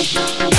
Thank you.